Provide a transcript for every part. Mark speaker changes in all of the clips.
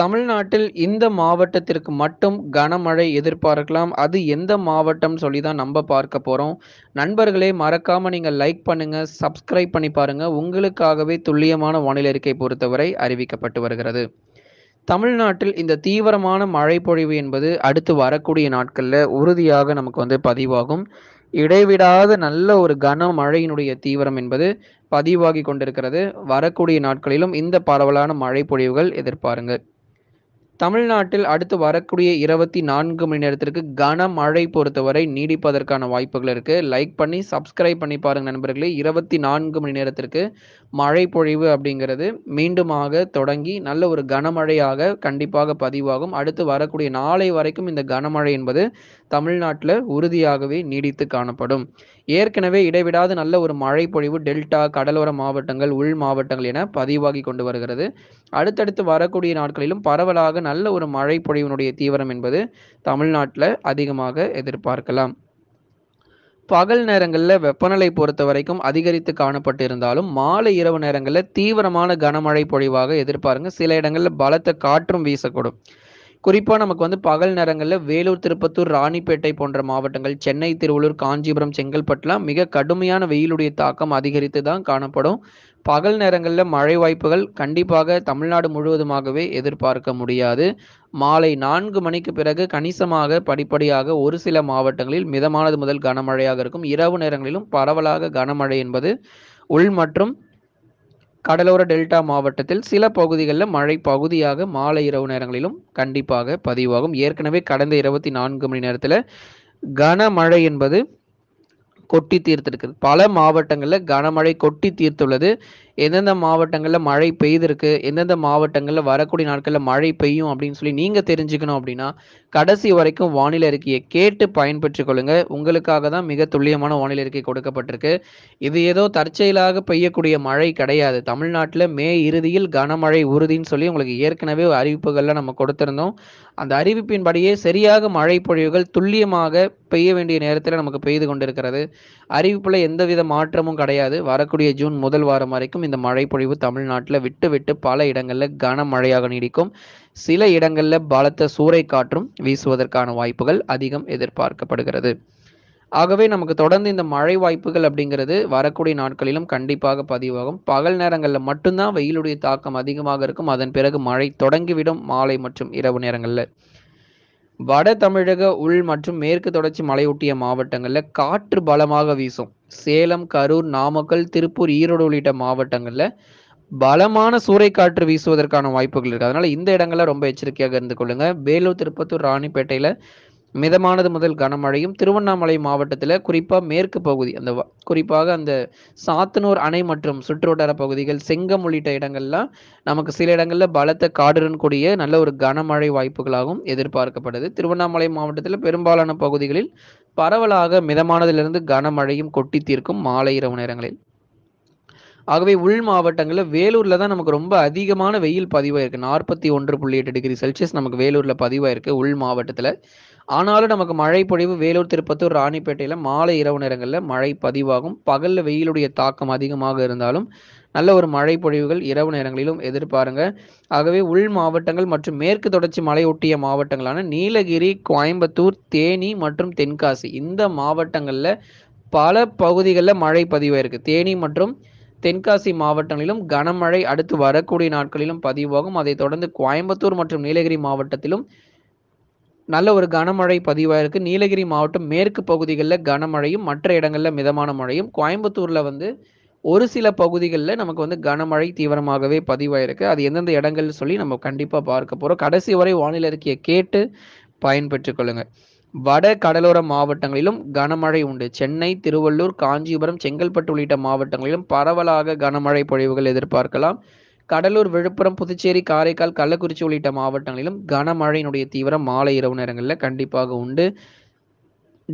Speaker 1: தமிழ்நாட்டில் இந்த மாவட்டத்திற்கு மட்டும் கனமழை எதிர்பார்க்கலாம். அது எந்த மாவட்டம் சொல்லி தான் நம்ம பார்க்க போகிறோம் நண்பர்களே மறக்காம நீங்க லைக் பண்ணுங்க, சப்ஸ்கிரைப் பண்ணி பாருங்க. உங்களுக்காகவே துல்லியமான வானிலை அறிக்கை பொறுத்தவரை அறிவிக்கப்பட்டு வருகிறது. தமிழ்நாட்டில் இந்த தீவிரமான மழை பொழிவு என்பது அடுத்து வரக்கூடிய நாட்களில் உறுதியாக நமக்கு வந்து பதிவாகும். இடைவிடாத நல்ல ஒரு கனமழையினுடைய தீவிரம் என்பது பதிவாகி கொண்டிருக்கிறது. வரக்கூடிய நாட்களிலும் இந்த பரவலான மழை பொழிவுகள் எதிர்பாருங்கள் தமிழ்நாட்டில் அடுத்து வரக்கூடிய 24 மணி நேரத்திற்கு கனமழை பொறுத்தவரை நீடிப்பதற்கான வாய்ப்புகள் இருக்கு. லைக் பண்ணி, சப்ஸ்கிரைப் பண்ணி பாருங்க நண்பர்களே. 24 மணி நேரத்திற்கு மழை பொழிவு அப்படிங்கிறது மீண்டுமாக தொடங்கி நல்ல ஒரு கனமழையாக கண்டிப்பாக பதிவாகும். அடுத்து வரக்கூடிய நாளை வரைக்கும் இந்த கனமழை என்பது தமிழ்நாட்டில் உறுதியாகவே நீடித்து காணப்படும். ஏற்கனவே இடைவிடாது நல்ல ஒரு மழை பொழிவு டெல்டா, கடலோர மாவட்டங்கள், உள் மாவட்டங்கள் என பதிவாகி கொண்டு வருகிறது. அடுத்தடுத்து வரக்கூடிய நாட்களிலும் பரவலாக நல்ல ஒரு மழை பொழிவினுடைய தீவிரம் என்பது தமிழ்நாட்டில் அதிகமாக எதிர்பார்க்கலாம். பகல் நேரங்களில் வெப்பநிலை பொறுத்த வரைக்கும் அதிகரித்து காணப்பட்டு இருந்தாலும், மாலை இரவு நேரங்களில் தீவிரமான கனமழை பொழிவாக எதிர்பாருங்க. சில இடங்களில் பலத்த காற்றும் வீசக்கூடும். குறிப்பாக நமக்கு வந்து பகல் நேரங்களில் வேலூர், திருப்பத்தூர், ராணிப்பேட்டை போன்ற மாவட்டங்கள், சென்னை, திருவள்ளூர், காஞ்சிபுரம், செங்கல்பட்டுலாம் மிக கடுமையான வெயிலுடைய தாக்கம் அதிகரித்து தான் காணப்படும். பகல் நேரங்களில் மழை வாய்ப்புகள் கண்டிப்பாக தமிழ்நாடு முழுவதுமாகவே எதிர்பார்க்க முடியாது. மாலை நான்கு மணிக்கு பிறகு கணிசமாக படிப்படியாக ஒரு சில மாவட்டங்களில் மிதமானது முதல் கனமழையாக இருக்கும். இரவு நேரங்களிலும் பரவலாக கனமழை என்பது உள் மற்றும் கடலோர டெல்டா மாவட்டத்தில் சில பகுதிகளில் மழை பகுதியாக மாலை இரவு நேரங்களிலும் கண்டிப்பாக பதிவாகும். ஏற்கனவே கடந்த 24 மணி நேரத்தில் கனமழை என்பது கொட்டி தீர்த்திருக்கிறது பல மாவட்டங்களில் கனமழை கொட்டி தீர்த்துள்ளது. எந்தெந்த மாவட்டங்களில் மழை பெய்திருக்கு, எந்தெந்த மாவட்டங்களில் வரக்கூடிய நாட்களில் மழை பெய்யும் அப்படின்னு சொல்லி நீங்கள் தெரிஞ்சுக்கணும் அப்படின்னா, கடைசி வரைக்கும் வானிலை அறிக்கையை கேட்டு பயன்பெற்று கொள்ளுங்க. உங்களுக்காக தான் மிக துல்லியமான வானிலை அறிக்கை கொடுக்கப்பட்டிருக்கு. இது ஏதோ தற்செயலாக பெய்யக்கூடிய மழை கிடையாது. தமிழ்நாட்டில் மே இறுதியில் கனமழை உறுதின்னு சொல்லி உங்களுக்கு ஏற்கனவே அறிவிப்புகள்லாம் நம்ம கொடுத்திருந்தோம். அந்த அறிவிப்பின்படியே சரியாக மழை பொழிவுகள் துல்லியமாக பெய்ய வேண்டிய நேரத்தில் நமக்கு பெய்து கொண்டிருக்கிறது. அறிவிப்பில் எந்தவித மாற்றமும் கிடையாது. வரக்கூடிய ஜூன் முதல் வாரம் வரைக்கும் இந்த மழை பொழிவு தமிழ்நாட்டில விட்டு விட்டு பல இடங்களில் கனமழையாக நீடிக்கும். சில இடங்களில் பலத்த சூறை காற்றும் வீசுவதற்கான வாய்ப்புகள் அதிகம் எதிர்பார்க்கப்படுகிறது. ஆகவே நமக்கு தொடர்ந்து இந்த மழை வாய்ப்புகள் அப்படிங்கிறது வரக்கூடிய நாட்களிலும் கண்டிப்பாக பதிவாகும். பகல் நேரங்களில் மட்டும்தான் வெயிலுடைய தாக்கம் அதிகமாக இருக்கும். அதன் பிறகு மழை தொடங்கிவிடும் மாலை மற்றும் இரவு நேரங்களில் வட தமிழக உள் மற்றும் மேற்கு தொடர்ச்சி மலையொட்டிய மாவட்டங்களில் காற்று பலமாக வீசும். சேலம், கரூர், நாமக்கல், திருப்பூர், ஈரோடு உள்ளிட்ட மாவட்டங்களில் பலமான சூறைக்காற்று வீசுவதற்கான வாய்ப்புகள் இருக்குது அதனால இந்த இடங்கள்ல ரொம்ப எச்சரிக்கையாக இருந்து கொள்ளுங்க. வேலூர், திருப்பத்தூர், ராணிப்பேட்டையில மிதமானது முதல் கனமழையும், திருவண்ணாமலை மாவட்டத்தில் குறிப்பாக மேற்கு பகுதி அந்த குறிப்பாக அந்த சாத்தனூர் அணை மற்றும் சுற்றுவட்டார பகுதிகள், செங்கம் உள்ளிட்ட இடங்கள்லாம் நமக்கு சில இடங்களில் பலத்த காடுடன் கூடிய நல்ல ஒரு கனமழை வாய்ப்புகளாகவும் எதிர்பார்க்கப்படுது. திருவண்ணாமலை மாவட்டத்தில் பெரும்பாலான பகுதிகளில் பரவலாக மிதமானதிலிருந்து கனமழையும் கொட்டி தீர்க்கும் மாலை இரவு நேரங்களில். ஆகவே உள் மாவட்டங்களில் வேலூர்ல தான் நமக்கு ரொம்ப அதிகமான வெயில் பதிவாயிருக்கு. 41.8 டிகிரி செல்சியஸ் நமக்கு வேலூர்ல பதிவாயிருக்கு உள் மாவட்டத்தில் ஆனாலும் நமக்கு மழை பொழிவு வேலூர், திருப்பத்தூர், ராணிப்பேட்டையில் மாலை இரவு நேரங்களில் மழை பதிவாகும். பகலில் வெயிலுடைய தாக்கம் அதிகமாக இருந்தாலும் நல்ல ஒரு மழை பொழிவுகள் இரவு நேரங்களிலும் எதிர்பாருங்க. ஆகவே உள் மாவட்டங்கள் மற்றும் மேற்கு தொடர்ச்சி மலையொட்டிய மாவட்டங்களான நீலகிரி, கோயம்புத்தூர், தேனி மற்றும் தென்காசி இந்த மாவட்டங்களில் பல பகுதிகளில் மழை பதிவாயிருக்கு. தேனி மற்றும் தென்காசி மாவட்டங்களிலும் கனமழை அடுத்து வரக்கூடிய நாட்களிலும் பதிவாகும். அதைத் தொடர்ந்து கோயம்புத்தூர் மற்றும் நீலகிரி மாவட்டத்திலும் நல்ல ஒரு கனமழை பதிவாயிருக்கு. நீலகிரி மாவட்டம் மேற்கு பகுதிகளில் கனமழையும், மற்ற இடங்களில் மிதமான மழையும், கோயம்புத்தூரில் வந்து ஒரு சில பகுதிகளில் நமக்கு வந்து கனமழை தீவிரமாகவே பதிவாயிருக்கு. அது எந்தெந்த இடங்கள்னு சொல்லி நம்ம கண்டிப்பாக பார்க்க போகிறோம் கடைசி வரை வானிலை அறிக்கையை கேட்டு பயன்பெற்றுக்கொள்ளுங்கள் வட கடலோர மாவட்டங்களிலும் கனமழை உண்டு. சென்னை, திருவள்ளூர், காஞ்சிபுரம், செங்கல்பட்டு உள்ளிட்ட மாவட்டங்களிலும் பரவலாக கனமழை பொழிவுகள் எதிர்பார்க்கலாம். கடலூர், விழுப்புரம், புதுச்சேரி, காரைக்கால், கள்ளக்குறிச்சி உள்ளிட்ட மாவட்டங்களிலும் கனமழையினுடைய தீவிரம் மாலை இரவு நேரங்களில் கண்டிப்பாக உண்டு.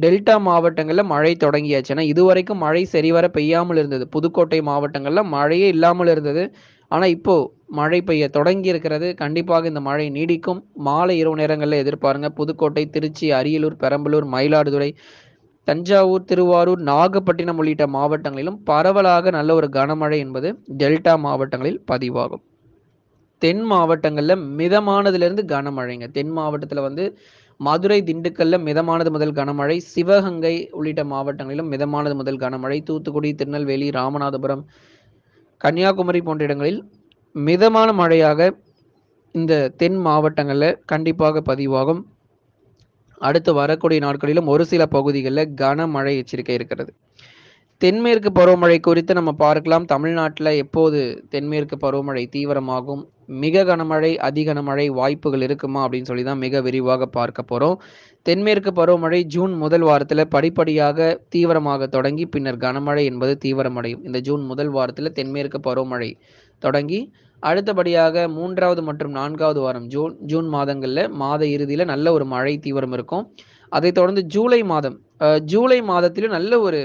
Speaker 1: டெல்டா மாவட்டங்களில் மழை தொடங்கியாச்சு. ஏன்னா இதுவரைக்கும் மழை சரிவர பெய்யாமல் இருந்தது. புதுக்கோட்டை மாவட்டங்களில் மழையே இல்லாமல் இருந்தது. ஆனால் இப்போது மழை பெய்ய தொடங்கி இருக்கிறது. கண்டிப்பாக இந்த மழை நீடிக்கும். மாலை இரவு நேரங்களில் எதிர்பாருங்க. புதுக்கோட்டை, திருச்சி, அரியலூர், பெரம்பலூர், மயிலாடுதுறை, தஞ்சாவூர், திருவாரூர், நாகப்பட்டினம் உள்ளிட்ட மாவட்டங்களிலும் பரவலாக நல்ல ஒரு கனமழை என்பது டெல்டா மாவட்டங்களில் பதிவாகும். தென் மாவட்டங்களில் மிதமானதுலேருந்து கனமழைங்க தென் மாவட்டத்தில் வந்து மதுரை திண்டுக்கல்ல மிதமானது முதல் கனமழை சிவகங்கை உள்ளிட்ட மாவட்டங்களிலும் மிதமானது முதல் கனமழை தூத்துக்குடி திருநெல்வேலி ராமநாதபுரம் கன்னியாகுமரி போன்ற இடங்களில் மிதமான மழையாக இந்த தென் மாவட்டங்களில் கண்டிப்பாக பதிவாகும். அடுத்து வரக்கூடிய நாட்களிலும் ஒரு சில பகுதிகளில் கனமழை எச்சரிக்கை இருக்கிறது. தென்மேற்கு பருவமழை குறித்து நம்ம பார்க்கலாம். தமிழ்நாட்டில் எப்போது தென்மேற்கு பருவமழை தீவிரமாகும்? மிக கனமழை அதி கனமழை வாய்ப்புகள் இருக்குமா அப்படின்னு சொல்லி தான் மிக விரிவாக பார்க்க போகிறோம் தென்மேற்கு பருவமழை ஜூன் முதல் வாரத்தில் படிப்படியாக தீவிரமாக தொடங்கி பின்னர் கனமழை என்பது தீவிரமடையும். இந்த ஜூன் முதல் வாரத்தில் தென்மேற்கு பருவமழை தொடங்கி அடுத்தபடியாக மூன்றாவது மற்றும் நான்காவது வாரம் ஜூன் ஜூன் மாதங்களில் மாத இறுதியில் நல்ல ஒரு மழை தீவிரம் இருக்கும். அதைத் தொடர்ந்து ஜூலை மாதம் ஜூலை மாதத்திலும் நல்ல ஒரு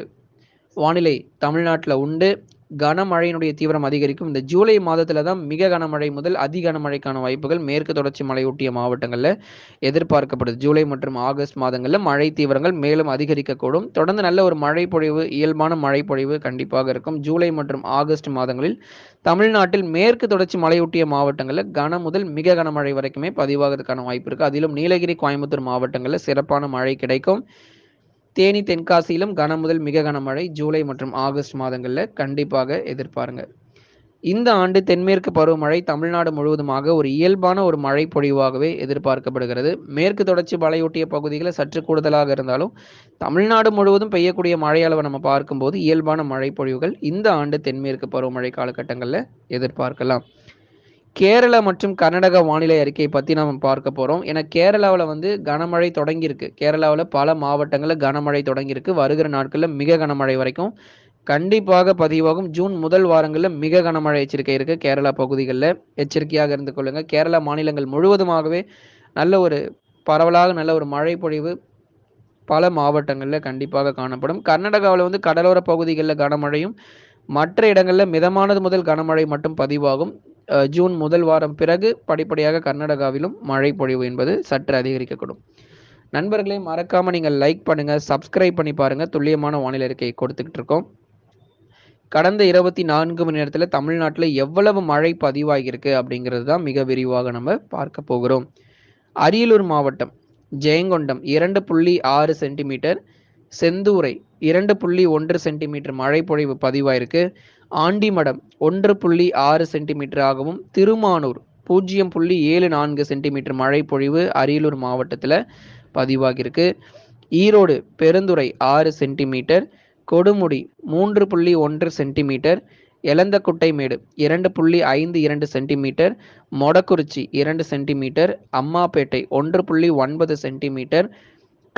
Speaker 1: வானிலை தமிழ்நாட்டில் உண்டு. கனமழையினுடைய தீவிரம் அதிகரிக்கும். இந்த ஜூலை மாதத்துல தான் மிக கனமழை முதல் அதி கனமழைக்கான வாய்ப்புகள் மேற்கு தொடர்ச்சி மலையொட்டிய மாவட்டங்களில் எதிர்பார்க்கப்படுது. ஜூலை மற்றும் ஆகஸ்ட் மாதங்களில் மழை தீவிரங்கள் மேலும் அதிகரிக்கக்கூடும். தொடர்ந்து நல்ல ஒரு மழை பொழிவு இயல்பான மழை பொழிவு கண்டிப்பாக இருக்கும். ஜூலை மற்றும் ஆகஸ்ட் மாதங்களில் தமிழ்நாட்டில் மேற்கு தொடர்ச்சி மலையொட்டிய மாவட்டங்களில் கன முதல் மிக கனமழை வரைக்குமே பதிவாகிறதுக்கான வாய்ப்பு இருக்கு. அதிலும் நீலகிரி கோயம்புத்தூர் மாவட்டங்களில் சிறப்பான மழை கிடைக்கும். தேனி தென்காசியிலும் கன முதல் மிக கனமழை ஜூலை மற்றும் ஆகஸ்ட் மாதங்களில் கண்டிப்பாக எதிர்பாருங்க. இந்த ஆண்டு தென்மேற்கு பருவமழை தமிழ்நாடு முழுவதுமாக ஒரு இயல்பான ஒரு மழை பொழிவாகவே எதிர்பார்க்கப்படுகிறது. மேற்கு தொடர்ச்சி மலையொட்டிய பகுதிகளில் சற்று கூடுதலாக இருந்தாலும் தமிழ்நாடு முழுவதும் பெய்யக்கூடிய மழை அளவை நம்ம பார்க்கும்போது இயல்பான மழை பொழிவுகள் இந்த ஆண்டு தென்மேற்கு பருவமழை காலகட்டங்களில் எதிர்பார்க்கலாம். கேரளா மற்றும் கர்நாடகா வானிலை அறிக்கையை பற்றி நம்ம பார்க்க போகிறோம் ஏன்னா கேரளாவில் வந்து கனமழை தொடங்கியிருக்கு. கேரளாவில் பல மாவட்டங்களில் கனமழை தொடங்கியிருக்கு. வருகிற நாட்களில் மிக கனமழை வரைக்கும் கண்டிப்பாக பதிவாகும். ஜூன் முதல் வாரங்களில் மிக கனமழை எச்சரிக்கை இருக்குது கேரளா பகுதிகளில் எச்சரிக்கையாக இருந்து கொள்ளுங்கள் கேரளா மாநிலங்கள் முழுவதுமாகவே நல்ல ஒரு பரவலாக நல்ல ஒரு மழை பொழிவு பல மாவட்டங்களில் கண்டிப்பாக காணப்படும். கர்நாடகாவில் வந்து கடலோர பகுதிகளில் கனமழையும் மற்ற இடங்களில் மிதமானது முதல் கனமழை மட்டும் பதிவாகும். ஜூன் முதல் வாரம் பிறகு படிப்படியாக கர்நாடகாவிலும் மழை பொழிவு என்பது சற்று அதிகரிக்கக்கூடும். நண்பர்களே மறக்காமல் நீங்கள் லைக் பண்ணுங்கள் சப்ஸ்கிரைப் பண்ணி பாருங்கள் துல்லியமான வானிலை அறிக்கையை கொடுத்துக்கிட்டு இருக்கோம். கடந்த இருபத்தி நான்கு மணி நேரத்தில் தமிழ்நாட்டில் எவ்வளவு மழை பதிவாகியிருக்கு அப்படிங்கிறது தான் மிக விரிவாக நம்ம பார்க்க போகிறோம். அரியலூர் மாவட்டம் ஜெயங்கொண்டம் இரண்டு புள்ளி ஆறு சென்டிமீட்டர் செந்தூரை இரண்டு புள்ளி ஒன்று சென்டிமீட்டர் மழை பொழிவு பதிவாயிருக்கு. ஆண்டிமடம் ஒன்று புள்ளி ஆறு சென்டிமீட்டர் ஆகவும் திருமானூர் பூஜ்ஜியம் புள்ளி ஏழு நான்கு சென்டிமீட்டர் மழை பொழிவு அரியலூர் மாவட்டத்தில் பதிவாகியிருக்கு. ஈரோடு பெருந்துறை ஆறு சென்டிமீட்டர் கொடுமுடி மூன்று புள்ளி ஒன்று சென்டிமீட்டர் எலந்தக்குட்டைமேடு இரண்டு புள்ளி ஐந்து இரண்டு சென்டிமீட்டர் மொடக்குறிச்சி இரண்டு சென்டிமீட்டர் அம்மாப்பேட்டை ஒன்று புள்ளி ஒன்பது சென்டிமீட்டர்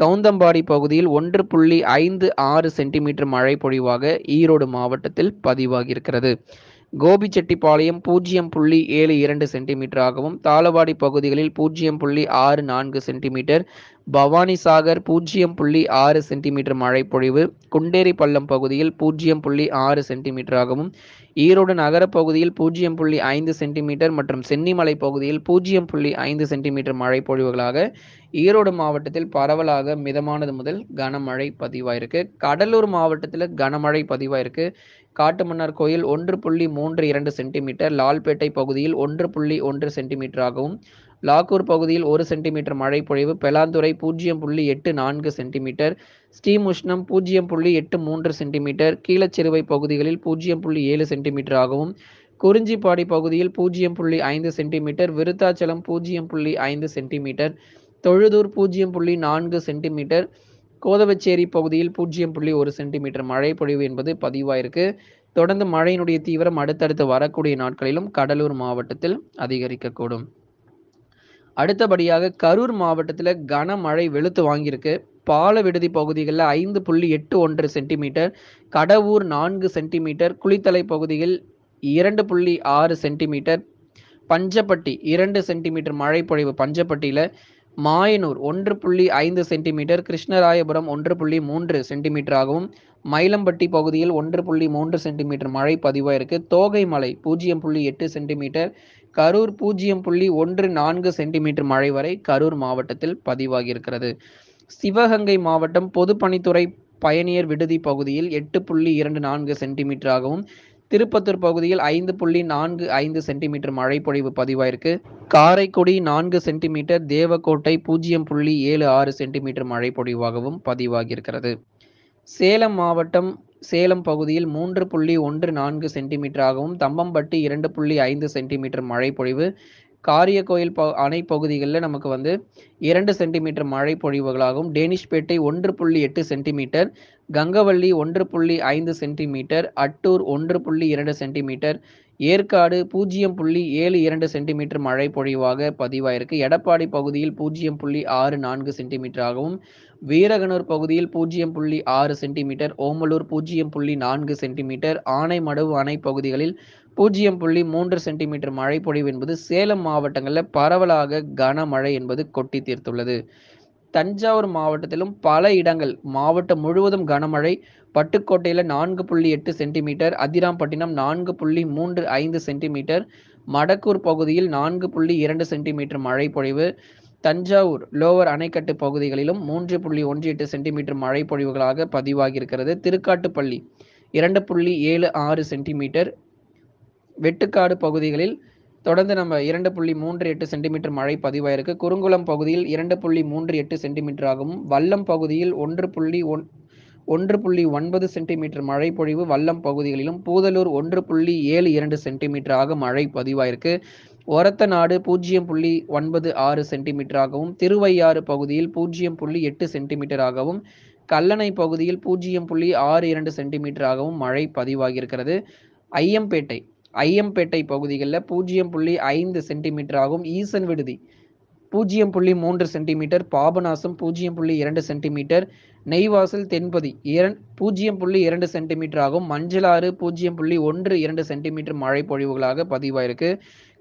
Speaker 1: கவுந்தம்பாடி பகுதியில் ஒன்று புள்ளி ஐந்து ஆறு சென்டிமீட்டர் மழை பொழிவாக ஈரோடு மாவட்டத்தில் பதிவாகியிருக்கிறது. கோபிச்செட்டிப்பாளையம் பூஜ்ஜியம் புள்ளி ஏழு இரண்டு சென்டிமீட்டராகவும் தாளவாடி பகுதிகளில் பூஜ்ஜியம் புள்ளி ஆறு நான்கு சென்டிமீட்டர் பவானி சாகர் பூஜ்ஜியம் புள்ளி ஆறு சென்டிமீட்டர் மழை பொழிவு குண்டேரி பள்ளம் பகுதியில் பூஜ்ஜியம் புள்ளி ஆறு சென்டிமீட்டராகவும் ஈரோடு நகர பகுதியில் பூஜ்ஜியம் புள்ளி ஐந்து சென்டிமீட்டர் மற்றும் சென்னிமலை பகுதியில் பூஜ்ஜியம் புள்ளி ஐந்து சென்டிமீட்டர் மழை பொழிவுகளாக ஈரோடு மாவட்டத்தில் பரவலாக மிதமானது முதல் கனமழை பதிவாயிருக்கு. கடலூர் மாவட்டத்தில் கனமழை பதிவாயிருக்கு. காட்டுமன்னார் கோயில் ஒன்று புள்ளி மூன்று இரண்டு சென்டிமீட்டர் லால்பேட்டை பகுதியில் ஒன்று புள்ளி ஒன்று சென்டிமீட்டராகவும் லாக்கூர் பகுதியில் ஒரு சென்டிமீட்டர் மழை பொழிவு பெலாந்துறை பூஜ்ஜியம் புள்ளி எட்டு நான்கு சென்டிமீட்டர் ஸ்ரீமுஷ்ணம் பூஜ்ஜியம் புள்ளி எட்டு மூன்று சென்டிமீட்டர் கீழச்சிறுவை பகுதிகளில் பூஜ்ஜியம் புள்ளி ஏழு சென்டிமீட்டர் ஆகவும் குறிஞ்சிப்பாடி பகுதியில் பூஜ்ஜியம் புள்ளி ஐந்து சென்டிமீட்டர் விருத்தாச்சலம் பூஜ்ஜியம் புள்ளி ஐந்து சென்டிமீட்டர் தொழுதூர் பூஜ்ஜியம் புள்ளி நான்கு சென்டிமீட்டர் கோதவச்சேரி பகுதியில் பூஜ்ஜியம் புள்ளி ஒரு சென்டிமீட்டர் மழை பொழிவு என்பது பதிவாயிருக்கு. தொடர்ந்து மழையினுடைய தீவிரம் அடுத்தடுத்து வரக்கூடிய நாட்களிலும் கடலூர் மாவட்டத்தில் அதிகரிக்கக்கூடும். அடுத்தபடியாக கரூர் மாவட்டத்தில் கனமழை வெளுத்து வாங்கியிருக்கு. பால விடுதி பகுதிகளில் ஐந்து புள்ளி எட்டு ஒன்று சென்டிமீட்டர் கடவூர் நான்கு சென்டிமீட்டர் குளித்தலை பகுதியில் இரண்டு புள்ளி ஆறு சென்டிமீட்டர் பஞ்சப்பட்டி இரண்டு சென்டிமீட்டர் மழை பொழிவு பஞ்சப்பட்டியில் மாயனூர் ஒன்று புள்ளி ஐந்து சென்டிமீட்டர் கிருஷ்ணராயபுரம் ஒன்று புள்ளி மூன்று சென்டிமீட்டராகவும் மயிலம்பட்டி பகுதியில் ஒன்று புள்ளி மூன்று சென்டிமீட்டர் மழை பதிவாயிருக்கு தோகைமலை பூஜ்ஜியம் புள்ளி எட்டு சென்டிமீட்டர் கரூர் பூஜ்ஜியம் புள்ளி ஒன்று நான்கு சென்டிமீட்டர் மழை வரை கரூர் மாவட்டத்தில் பதிவாகியிருக்கிறது சிவகங்கை மாவட்டம் பொதுப்பணித்துறை பயணியர் விடுதி பகுதியில் எட்டு புள்ளி இரண்டு நான்கு சென்டிமீட்டராகவும் திருப்பத்தூர் பகுதியில் ஐந்து புள்ளி நான்கு ஐந்து சென்டிமீட்டர் மழை பொழிவு பதிவாயிருக்கு. காரைக்குடி நான்கு சென்டிமீட்டர் தேவக்கோட்டை பூஜ்ஜியம் புள்ளி ஏழு ஆறு சென்டிமீட்டர் மழை பொழிவாகவும் பதிவாகியிருக்கிறது. சேலம் மாவட்டம் சேலம் பகுதியில் மூன்று புள்ளி ஒன்று நான்கு சென்டிமீட்டராகவும் தம்பம்பட்டி இரண்டு புள்ளி ஐந்து சென்டிமீட்டர் மழை பொழிவு காரியக்கோயில் ப அணை பகுதிகளில் நமக்கு வந்து இரண்டு சென்டிமீட்டர் மழை பொழிவுகளாகும் டேனிஷ்பேட்டை ஒன்று புள்ளி எட்டு சென்டிமீட்டர் கங்கவள்ளி ஒன்று புள்ளி ஐந்து சென்டிமீட்டர் அட்டூர் ஒன்று புள்ளி இரண்டு சென்டிமீட்டர் ஏற்காடு பூஜ்ஜியம் புள்ளி ஏழு இரண்டு சென்டிமீட்டர் மழை பொழிவாக பதிவாயிருக்கு. எடப்பாடி பகுதியில் பூஜ்ஜியம் புள்ளி ஆறு நான்கு சென்டிமீட்டராகவும் வீரகனூர் பகுதியில் பூஜ்ஜியம் புள்ளி ஆறு சென்டிமீட்டர் ஓமலூர் பூஜ்ஜியம் புள்ளி நான்கு சென்டிமீட்டர் ஆனைமடவு அணை பகுதிகளில் பூஜ்ஜியம் புள்ளி மூன்று சென்டிமீட்டர் மழை பொழிவு என்பது சேலம் மாவட்டங்களில் பரவலாக கனமழை என்பது கொட்டி தீர்த்துள்ளது. தஞ்சாவூர் மாவட்டத்திலும் பல இடங்கள் மாவட்டம் முழுவதும் கனமழை. பட்டுக்கோட்டையில் நான்கு புள்ளி எட்டு சென்டிமீட்டர் அதிராம்பட்டினம் நான்கு புள்ளி மூன்று ஐந்து சென்டிமீட்டர் மடக்கூர் பகுதியில் நான்கு புள்ளி இரண்டு சென்டிமீட்டர் மழை பொழிவு. தஞ்சாவூர் லோவர் அணைக்கட்டு பகுதிகளிலும் மூன்று புள்ளி ஒன்று எட்டு சென்டிமீட்டர் மழை பொழிவுகளாக பதிவாகியிருக்கிறது. திருக்காட்டுப்பள்ளி இரண்டு புள்ளி ஏழு ஆறு சென்டிமீட்டர் வெட்டுக்காடு பகுதிகளில் தொடர்ந்து நம்ம இரண்டு புள்ளி மூன்று எட்டு சென்டிமீட்டர் மழை பதிவாயிருக்கு. குறுங்குளம் பகுதியில் இரண்டு புள்ளி மூன்று எட்டு சென்டிமீட்டராகவும் வல்லம் பகுதியில் ஒன்று புள்ளி ஒன் ஒன்று புள்ளி ஒன்பது சென்டிமீட்டர் மழை பொழிவு. வல்லம் பகுதிகளிலும் பூதலூர் ஒன்று புள்ளி ஏழு இரண்டு சென்டிமீட்டராக மழை பதிவாயிருக்கு. ஒரத்த நாடு பூஜ்ஜியம் புள்ளி ஒன்பது ஆறு சென்டிமீட்டராகவும் திருவையாறு பகுதியில் பூஜ்ஜியம் புள்ளி எட்டு சென்டிமீட்டராகவும் கல்லணை பகுதியில் பூஜ்ஜியம் புள்ளி ஆறு இரண்டு சென்டிமீட்டராகவும் மழை பதிவாகியிருக்கிறது. ஐயம்பேட்டை ஐயம்பேட்டை பகுதிகளில் பூஜ்ஜியம் புள்ளி ஐந்து சென்டிமீட்டர் ஆகும். ஈசன் விடுதி பூஜ்ஜியம் புள்ளி மூன்று சென்டிமீட்டர். பாபநாசம் பூஜ்ஜியம் புள்ளி இரண்டு சென்டிமீட்டர். நெய்வாசல் தென்பதி இரண் பூஜ்ஜியம் புள்ளி இரண்டு சென்டிமீட்டராகவும் மஞ்சளாறு பூஜ்ஜியம் புள்ளி ஒன்று இரண்டு சென்டிமீட்டர் மழை பொழிவுகளாக பதிவாயிருக்கு.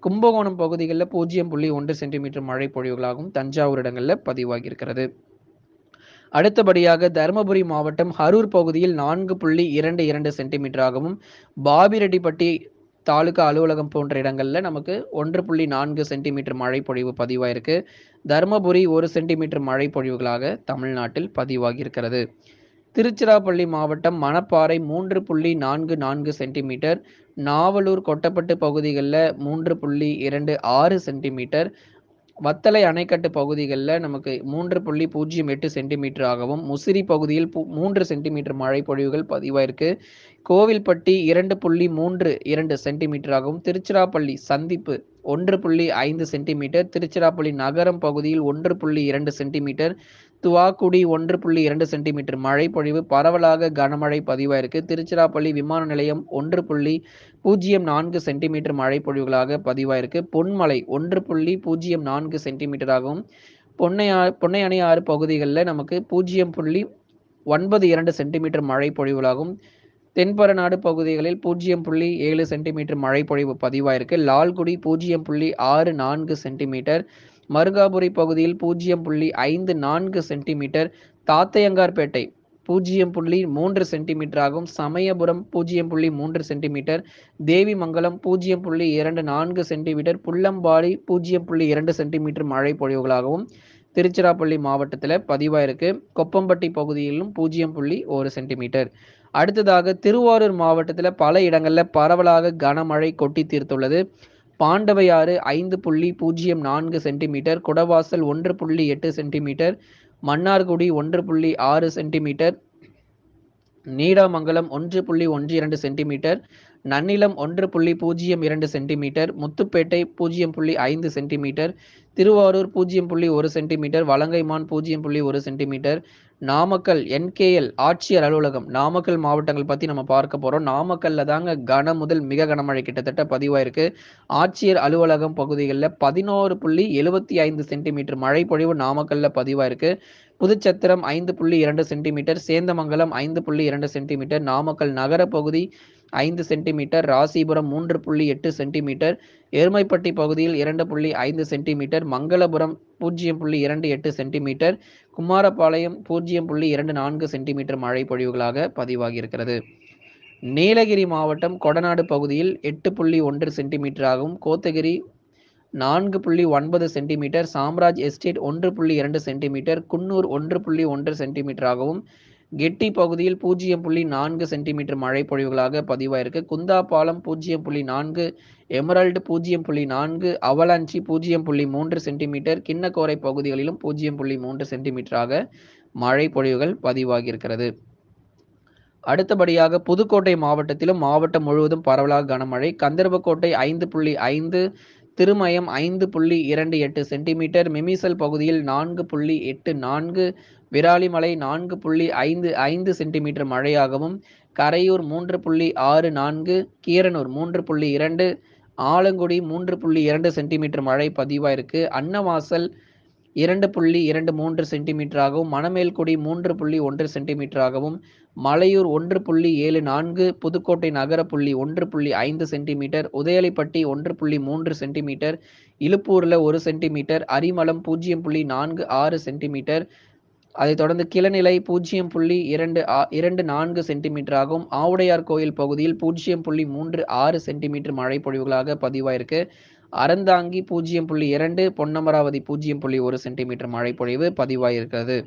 Speaker 1: கும்பகோணம் பகுதிகளில் பூஜ்ஜியம் புள்ளி ஒன்று சென்டிமீட்டர் மழை பொழிவுகளாகவும் தஞ்சாவூர் இடங்களில் பதிவாகியிருக்கிறது. அடுத்தபடியாக தருமபுரி மாவட்டம் ஹரூர் பகுதியில் நான்கு புள்ளி இரண்டு இரண்டு சென்டிமீட்டராகவும் பாபிரெட்டிப்பட்டி தாலுகா அலுவலகம் போன்ற இடங்களில் நமக்கு ஒன்று புள்ளி நான்கு சென்டிமீட்டர் மழை பொழிவு பதிவாயிருக்கு. தருமபுரி ஒரு சென்டிமீட்டர் மழை பொழிவுகளாக தமிழ்நாட்டில் பதிவாகியிருக்கிறது. திருச்சிராப்பள்ளி மாவட்டம் மணப்பாறை மூன்று புள்ளி நான்கு நான்கு சென்டிமீட்டர். நாவலூர் கொட்டப்பட்டு பகுதிகளில் மூன்று புள்ளி இரண்டு ஆறு சென்டிமீட்டர். வத்தலை அணைக்கட்டு பகுதிகளில் நமக்கு மூன்று புள்ளி பூஜ்ஜியம் எட்டு சென்டிமீட்டர் ஆகவும் முசிறி பகுதியில் பு- மூன்று சென்டிமீட்டர் மழை பொழிவுகள் பதிவாயிருக்கு கோவில்பட்டி இரண்டு புள்ளி மூன்று இரண்டு சென்டிமீட்டராகவும் திருச்சிராப்பள்ளி சந்திப்பு ஒன்று புள்ளி ஐந்து சென்டிமீட்டர் திருச்சிராப்பள்ளி நகரம் பகுதியில் ஒன்று புள்ளி இரண்டு சென்டிமீட்டர் துவாக்குடி ஒன்று புள்ளி இரண்டு சென்டிமீட்டர். மழை பொழிவு பரவலாக கனமழை பதிவாயிருக்கு. திருச்சிராப்பள்ளி விமான நிலையம் ஒன்று புள்ளி பூஜ்ஜியம் நான்கு சென்டிமீட்டர் மழை பொழிவுகளாக பதிவாயிருக்கு. பொன்மலை ஒன்று புள்ளி பூஜ்ஜியம் நான்கு சென்டிமீட்டராகவும் பொன்னையா பொன்னையணை ஆறு பகுதிகளில் நமக்கு பூஜ்ஜியம் புள்ளி ஒன்பது இரண்டு சென்டிமீட்டர் மழைப்பொழிவுகளாகும் தென்பரநாடு பகுதிகளில் பூஜ்ஜியம் புள்ளி ஏழு சென்டிமீட்டர் மழை பொழிவு பதிவாயிருக்கு. லால்குடி பூஜ்ஜியம் புள்ளி ஆறு நான்கு சென்டிமீட்டர் மருகாபுரி பகுதியில் பூஜ்ஜியம் புள்ளி ஐந்து நான்கு சென்டிமீட்டர் தாத்தையங்கார்பேட்டை பூஜ்ஜியம் புள்ளி மூன்று சென்டிமீட்டராகவும் சமயபுரம் பூஜ்ஜியம் புள்ளி மூன்று சென்டிமீட்டர் தேவிமங்கலம் பூஜ்ஜியம் புள்ளி இரண்டு நான்கு சென்டிமீட்டர் புள்ளம்பாடி பூஜ்ஜியம் புள்ளி இரண்டு சென்டிமீட்டர் மழை பொழிவுகளாகவும் திருச்சிராப்பள்ளி மாவட்டத்தில் பதிவாயிருக்கு. கொப்பம்பட்டி பகுதியிலும் பூஜ்ஜியம் புள்ளி ஒரு சென்டிமீட்டர். அடுத்ததாக திருவாரூர் மாவட்டத்தில் பல இடங்களில் பரவலாக கனமழை கொட்டி தீர்த்துள்ளது. பாண்டவையாறு ஐந்து புள்ளி பூஜ்ஜியம் நான்கு சென்டிமீட்டர் குடவாசல் ஒன்று புள்ளி எட்டு சென்டிமீட்டர் மன்னார்குடி ஒன்று புள்ளி ஆறு சென்டிமீட்டர் நீடாமங்கலம் ஒன்று புள்ளி ஒன்று இரண்டு சென்டிமீட்டர் நன்னிலம் ஒன்று புள்ளி பூஜ்ஜியம் இரண்டு சென்டிமீட்டர் முத்துப்பேட்டை பூஜ்ஜியம் புள்ளி ஐந்து சென்டிமீட்டர் திருவாரூர் பூஜ்ஜியம் புள்ளி ஒரு சென்டிமீட்டர் வலங்கைமான் பூஜ்ஜியம் புள்ளி ஒரு சென்டிமீட்டர் நாமக்கல் என்கேஎல் ஆட்சியர் அலுவலகம் நாமக்கல் மாவட்டங்கள் பற்றி நம்ம பார்க்க போகிறோம் நாமக்கல்ல தாங்க கன முதல் மிக கனமழை கிட்டத்தட்ட பதிவாயிருக்கு. ஆட்சியர் அலுவலகம் பகுதிகளில் பதினோரு புள்ளி எழுபத்தி ஐந்து சென்டிமீட்டர் மழை பொழிவு நாமக்கல்ல பதிவாயிருக்கு. புதுச்சத்திரம் ஐந்து புள்ளி இரண்டு சென்டிமீட்டர் சேந்தமங்கலம் ஐந்து புள்ளி இரண்டு சென்டிமீட்டர் நாமக்கல் நகர பகுதி ஐந்து சென்டிமீட்டர் ராசிபுரம் மூன்று புள்ளி எட்டு சென்டிமீட்டர் எருமைப்பட்டி பகுதியில் இரண்டு புள்ளி ஐந்து சென்டிமீட்டர் மங்களபுரம் பூஜ்ஜியம் புள்ளி இரண்டு எட்டு சென்டிமீட்டர் குமாரபாளையம் பூஜ்ஜியம் புள்ளி இரண்டு நான்கு சென்டிமீட்டர் மழை பொழிவுகளாக பதிவாகியிருக்கிறது. நீலகிரி மாவட்டம் கொடநாடு பகுதியில் எட்டு புள்ளி ஒன்று சென்டிமீட்டராகவும் கோத்தகிரி நான்கு புள்ளி ஒன்பது சென்டிமீட்டர் சாம்ராஜ் எஸ்டேட் ஒன்று புள்ளி இரண்டு சென்டிமீட்டர் குன்னூர் ஒன்று புள்ளி ஒன்று சென்டிமீட்டராகவும் கெட்டி பகுதியில் பூஜ்ஜியம் புள்ளி நான்கு சென்டிமீட்டர் மழை பொழிவுகளாக பதிவாயிருக்கு. குந்தாபாலம் பூஜ்ஜியம் புள்ளி நான்கு எமரல்டு பூஜ்ஜியம் புள்ளி நான்கு அவலாஞ்சி பூஜ்ஜியம் புள்ளி மூன்று சென்டிமீட்டர் கிண்ணக்கோரை பகுதிகளிலும் பூஜ்ஜியம் புள்ளி மூன்று சென்டிமீட்டராக மழை பொழிவுகள் பதிவாகியிருக்கிறது. அடுத்தபடியாக புதுக்கோட்டை மாவட்டத்திலும் மாவட்டம் முழுவதும் பரவலாக கனமழை. கந்தர்வக்கோட்டை ஐந்து புள்ளி ஐந்து திருமயம் ஐந்து புள்ளி இரண்டு எட்டு சென்டிமீட்டர் மிமிசல் பகுதியில் நான்கு புள்ளி எட்டு நான்கு விராலிமலை நான்கு புள்ளி ஐந்து ஐந்து சென்டிமீட்டர் மழையாகவும் கரையூர் மூன்று புள்ளி ஆறு நான்கு கீரனூர் மூன்று புள்ளி இரண்டு ஆலங்குடி மூன்று புள்ளி இரண்டு சென்டிமீட்டர் மழை பதிவாயிருக்கு. அன்னவாசல் இரண்டு புள்ளி இரண்டு மூன்று சென்டிமீட்டராகவும் மணமேல்குடி மூன்று புள்ளி ஒன்று சென்டிமீட்டராகவும் மலையூர் ஒன்று புள்ளி ஏழு நான்கு புதுக்கோட்டை நகர புள்ளி ஒன்று புள்ளி ஐந்து சென்டிமீட்டர் உதயலிப்பட்டி ஒன்று புள்ளி மூன்று சென்டிமீட்டர் இழுப்பூரில் ஒரு சென்டிமீட்டர் அரிமளம் பூஜ்ஜியம் புள்ளி நான்கு ஆறு சென்டிமீட்டர் அதைத் தொடர்ந்து கிளநிலை பூஜ்ஜியம் புள்ளி இரண்டு இரண்டு நான்கு சென்டிமீட்டராகவும் ஆவுடையார் கோயில் பகுதியில் பூஜ்ஜியம் புள்ளி மூன்று ஆறு சென்டிமீட்டர் மழை பொழிவுகளாக பதிவாயிருக்கு. அறந்தாங்கி பூஜ்ஜியம் புள்ளி இரண்டு பொன்னமராவதி பூஜ்ஜியம் புள்ளி ஒரு சென்டிமீட்டர் மழை பொழிவு பதிவாயிருக்கிறது.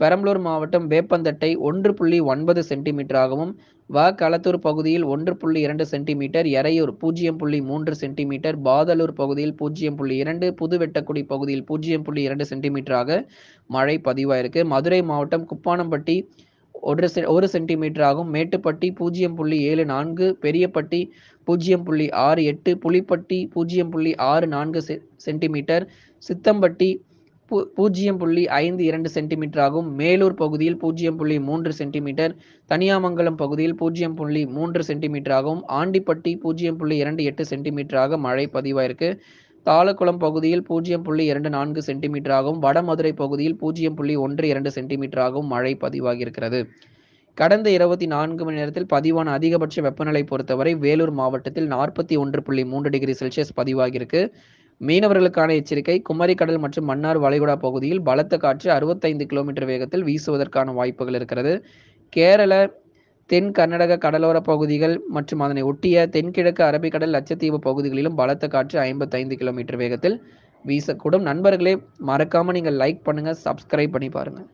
Speaker 1: பெரம்பலூர் மாவட்டம் வேப்பந்தட்டை ஒன்று புள்ளி ஒன்பது சென்டிமீட்டராகவும் வ களத்தூர் பகுதியில் ஒன்று புள்ளி இரண்டு சென்டிமீட்டர் எறையூர் பூஜ்ஜியம் புள்ளி மூன்று சென்டிமீட்டர் பாதலூர் பகுதியில் பூஜ்ஜியம் புள்ளி இரண்டு புதுவெட்டக்குடி பகுதியில் பூஜ்ஜியம் புள்ளி இரண்டு சென்டிமீட்டராக மழை பதிவாயிருக்கு. மதுரை மாவட்டம் குப்பானம்பட்டி ஒரு செ ஒரு சென்டிமீட்டராகும் மேட்டுப்பட்டி பூஜ்ஜியம் புள்ளி ஏழு நான்கு பெரியப்பட்டி பூஜ்ஜியம் புள்ளி ஆறு எட்டு புலிப்பட்டி பூஜ்ஜியம் புள்ளி ஆறு நான்கு செ சென்டிமீட்டர் சித்தம்பட்டி பூஜ்ஜியம் புள்ளி ஐந்து இரண்டு சென்டிமீட்டராகும் மேலூர் பகுதியில் பூஜ்ஜியம் புள்ளி மூன்று சென்டிமீட்டர் தனியாமங்கலம் பகுதியில் பூஜ்ஜியம் புள்ளி மூன்று சென்டிமீட்டராகவும் ஆண்டிப்பட்டி பூஜ்ஜியம் புள்ளி இரண்டு எட்டு சென்டிமீட்டராக மழை பதிவாயிருக்கு. தாளக்குளம் பகுதியில் பூஜ்ஜியம் புள்ளி இரண்டு நான்கு சென்டிமீட்டராகவும் வடமதுரை பகுதியில் பூஜ்ஜியம் புள்ளி ஒன்று இரண்டு சென்டிமீட்டராகவும் மழை பதிவாகியிருக்கிறது. கடந்த இருபத்தி நான்கு மணி நேரத்தில் பதிவான அதிகபட்ச வெப்பநிலை பொறுத்தவரை வேலூர் மாவட்டத்தில் நாற்பத்தி ஒன்று புள்ளி மூன்று டிகிரி செல்சியஸ் பதிவாகியிருக்கு. மீனவர்களுக்கான எச்சரிக்கை குமரி கடல் மற்றும் மன்னார் வளைகுடா பகுதியில் பலத்த காற்று அறுபத்தைந்து கிலோமீட்டர் வேகத்தில் வீசுவதற்கான வாய்ப்புகள் இருக்கிறது. கேரள தென் கர்நாடக கடலோர பகுதிகள் மற்றும் அதனை ஒட்டிய தென்கிழக்கு அரபிக்கடல் லட்சத்தீவு பகுதிகளிலும் பலத்த காற்று ஐம்பத்தைந்து கிலோமீட்டர் வேகத்தில் வீசக்கூடும். நண்பர்களே மறக்காமல் நீங்கள் லைக் பண்ணுங்கள் சப்ஸ்கிரைப் பண்ணி பாருங்கள்